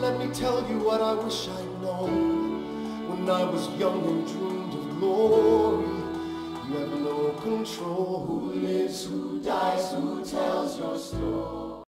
let me tell you what I wish I'd known when I was young and dreamed of glory. You have no control. Who lives, who dies, who tells your story?